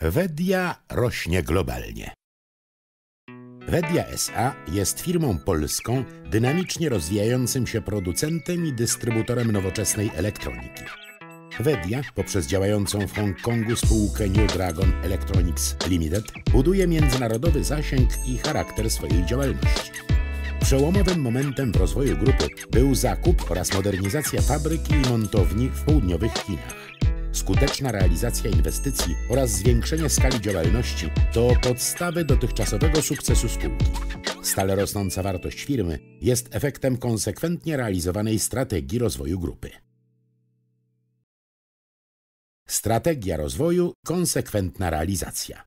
Wedia rośnie globalnie. Wedia SA jest firmą polską, dynamicznie rozwijającym się producentem i dystrybutorem nowoczesnej elektroniki. Wedia, poprzez działającą w Hongkongu spółkę New Dragon Electronics Limited, buduje międzynarodowy zasięg i charakter swojej działalności. Przełomowym momentem w rozwoju grupy był zakup oraz modernizacja fabryki i montowni w południowych Chinach. Skuteczna realizacja inwestycji oraz zwiększenie skali działalności to podstawy dotychczasowego sukcesu spółki. Stale rosnąca wartość firmy jest efektem konsekwentnie realizowanej strategii rozwoju grupy. Strategia rozwoju, konsekwentna realizacja.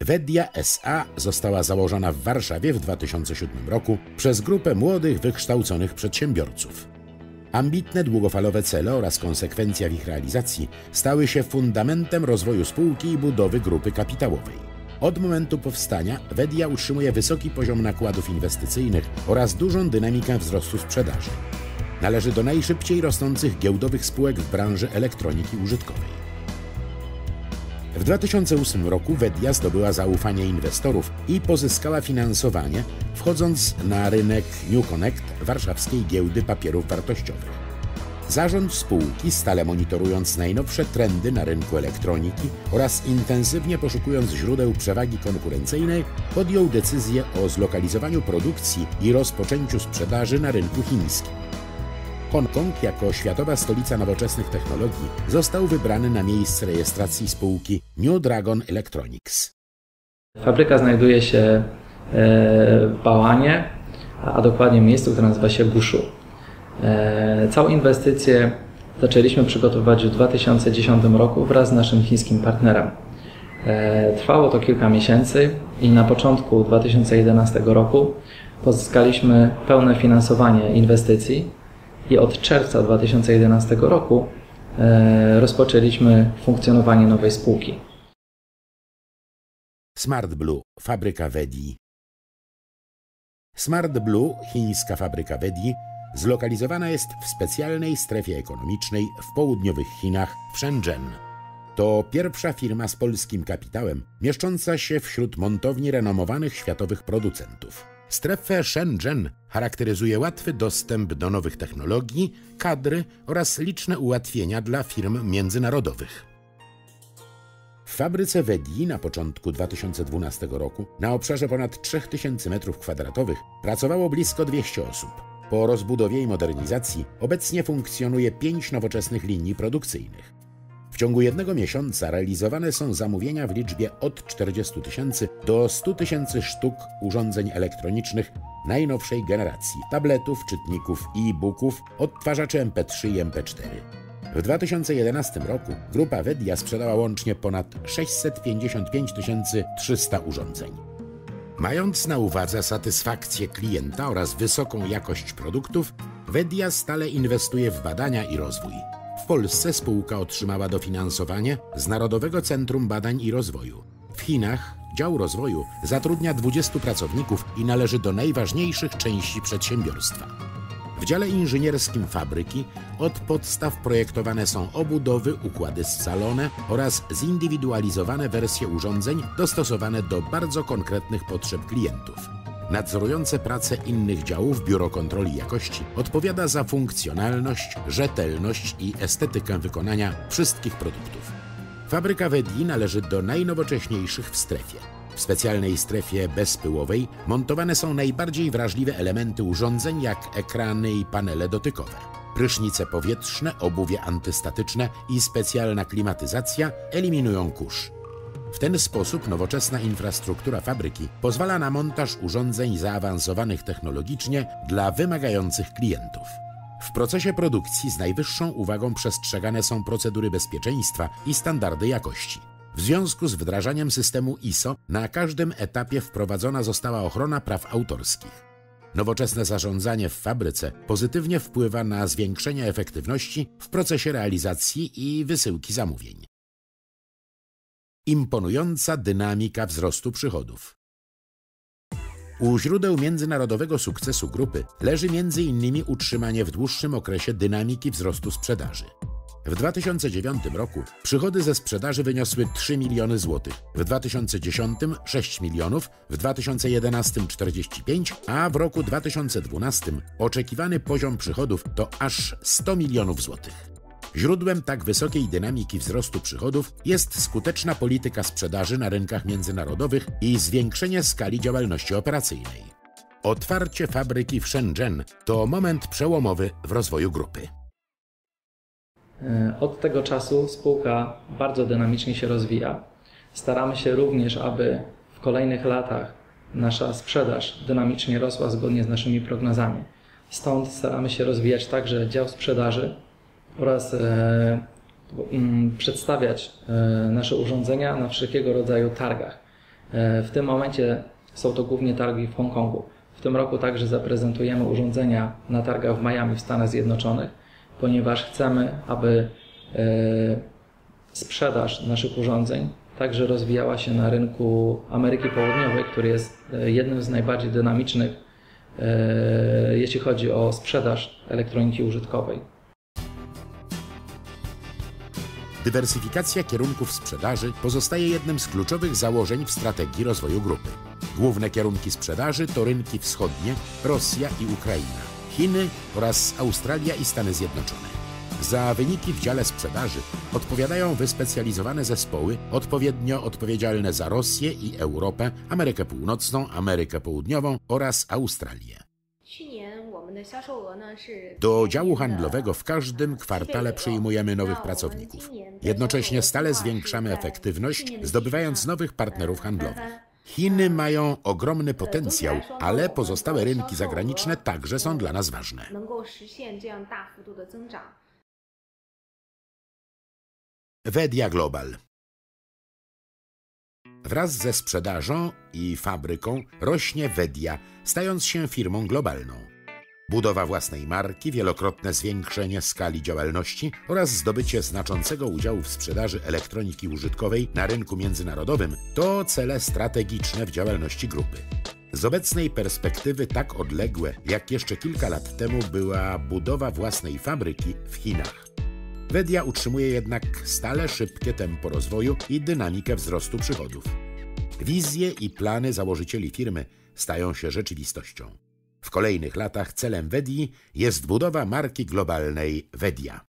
Wedia SA została założona w Warszawie w 2007 roku przez grupę młodych, wykształconych przedsiębiorców. Ambitne długofalowe cele oraz konsekwencja w ich realizacji stały się fundamentem rozwoju spółki i budowy grupy kapitałowej. Od momentu powstania Wedia utrzymuje wysoki poziom nakładów inwestycyjnych oraz dużą dynamikę wzrostu sprzedaży. Należy do najszybciej rosnących giełdowych spółek w branży elektroniki użytkowej. W 2008 roku Wedia zdobyła zaufanie inwestorów i pozyskała finansowanie, wchodząc na rynek New Connect warszawskiej giełdy papierów wartościowych. Zarząd spółki, stale monitorując najnowsze trendy na rynku elektroniki oraz intensywnie poszukując źródeł przewagi konkurencyjnej, podjął decyzję o zlokalizowaniu produkcji i rozpoczęciu sprzedaży na rynku chińskim. Hongkong jako światowa stolica nowoczesnych technologii został wybrany na miejsce rejestracji spółki New Dragon Electronics. Fabryka znajduje się e, w Bałanie, a dokładnie miejscu, które nazywa się Guszu. E, całą inwestycję zaczęliśmy przygotowywać w 2010 roku wraz z naszym chińskim partnerem. E, trwało to kilka miesięcy i na początku 2011 roku pozyskaliśmy pełne finansowanie inwestycji i od czerwca 2011 roku e, rozpoczęliśmy funkcjonowanie nowej spółki. Smart Blue, fabryka Wedi. Smart Blue, chińska fabryka Wedi, zlokalizowana jest w specjalnej strefie ekonomicznej w południowych Chinach w Shenzhen. To pierwsza firma z polskim kapitałem, mieszcząca się wśród montowni renomowanych światowych producentów. Strefę Shenzhen charakteryzuje łatwy dostęp do nowych technologii, kadry oraz liczne ułatwienia dla firm międzynarodowych. W fabryce Wedi na początku 2012 roku na obszarze ponad 3000 m2 pracowało blisko 200 osób. Po rozbudowie i modernizacji obecnie funkcjonuje pięć nowoczesnych linii produkcyjnych. Ciągu jednego miesiąca realizowane są zamówienia w liczbie od 40 tysięcy do 100 tysięcy sztuk urządzeń elektronicznych najnowszej generacji tabletów, czytników i e-booków, odtwarzaczy MP3 i MP4. W 2011 roku grupa Wedia sprzedała łącznie ponad 655 300 urządzeń. Mając na uwadze satysfakcję klienta oraz wysoką jakość produktów, Wedia stale inwestuje w badania i rozwój. Polsce spółka otrzymała dofinansowanie z Narodowego Centrum Badań i Rozwoju. W Chinach dział rozwoju zatrudnia 20 pracowników i należy do najważniejszych części przedsiębiorstwa. W dziale inżynierskim fabryki od podstaw projektowane są obudowy, układy scalone oraz zindywidualizowane wersje urządzeń dostosowane do bardzo konkretnych potrzeb klientów. Nadzorujące pracę innych działów Biuro Kontroli Jakości odpowiada za funkcjonalność, rzetelność i estetykę wykonania wszystkich produktów. Fabryka Wedi należy do najnowocześniejszych w strefie. W specjalnej strefie bezpyłowej montowane są najbardziej wrażliwe elementy urządzeń, jak ekrany i panele dotykowe. Prysznice powietrzne, obuwie antystatyczne i specjalna klimatyzacja eliminują kurz. W ten sposób nowoczesna infrastruktura fabryki pozwala na montaż urządzeń zaawansowanych technologicznie dla wymagających klientów. W procesie produkcji z najwyższą uwagą przestrzegane są procedury bezpieczeństwa i standardy jakości. W związku z wdrażaniem systemu ISO na każdym etapie wprowadzona została ochrona praw autorskich. Nowoczesne zarządzanie w fabryce pozytywnie wpływa na zwiększenie efektywności w procesie realizacji i wysyłki zamówień. Imponująca dynamika wzrostu przychodów. U źródeł międzynarodowego sukcesu grupy leży m.in. utrzymanie w dłuższym okresie dynamiki wzrostu sprzedaży. W 2009 roku przychody ze sprzedaży wyniosły 3 miliony złotych, w 2010 6 milionów, w 2011 45, a w roku 2012 oczekiwany poziom przychodów to aż 100 milionów złotych. Źródłem tak wysokiej dynamiki wzrostu przychodów jest skuteczna polityka sprzedaży na rynkach międzynarodowych i zwiększenie skali działalności operacyjnej. Otwarcie fabryki w Shenzhen to moment przełomowy w rozwoju grupy. E, od tego czasu spółka bardzo dynamicznie się rozwija. Staramy się również, aby w kolejnych latach nasza sprzedaż dynamicznie rosła zgodnie z naszymi prognozami. Stąd staramy się rozwijać także dział sprzedaży oraz e, przedstawiać e, nasze urządzenia na wszelkiego rodzaju targach. E, w tym momencie są to głównie targi w Hongkongu. W tym roku także zaprezentujemy urządzenia na targach w Miami w Stanach Zjednoczonych ponieważ chcemy, aby sprzedaż naszych urządzeń także rozwijała się na rynku Ameryki Południowej, który jest jednym z najbardziej dynamicznych, jeśli chodzi o sprzedaż elektroniki użytkowej. Dywersyfikacja kierunków sprzedaży pozostaje jednym z kluczowych założeń w strategii rozwoju grupy. Główne kierunki sprzedaży to rynki wschodnie, Rosja i Ukraina. Chiny oraz Australia i Stany Zjednoczone. Za wyniki w dziale sprzedaży odpowiadają wyspecjalizowane zespoły, odpowiednio odpowiedzialne za Rosję i Europę, Amerykę Północną, Amerykę Południową oraz Australię. Do działu handlowego w każdym kwartale przyjmujemy nowych pracowników. Jednocześnie stale zwiększamy efektywność, zdobywając nowych partnerów handlowych. Chiny mają ogromny potencjał, ale pozostałe rynki zagraniczne także są dla nas ważne. Wedia Global Wraz ze sprzedażą i fabryką rośnie Wedia, stając się firmą globalną. Budowa własnej marki, wielokrotne zwiększenie skali działalności oraz zdobycie znaczącego udziału w sprzedaży elektroniki użytkowej na rynku międzynarodowym to cele strategiczne w działalności grupy. Z obecnej perspektywy tak odległe, jak jeszcze kilka lat temu była budowa własnej fabryki w Chinach. Wedia utrzymuje jednak stale szybkie tempo rozwoju i dynamikę wzrostu przychodów. Wizje i plany założycieli firmy stają się rzeczywistością. W kolejnych latach celem Wedi jest budowa marki globalnej Wedia.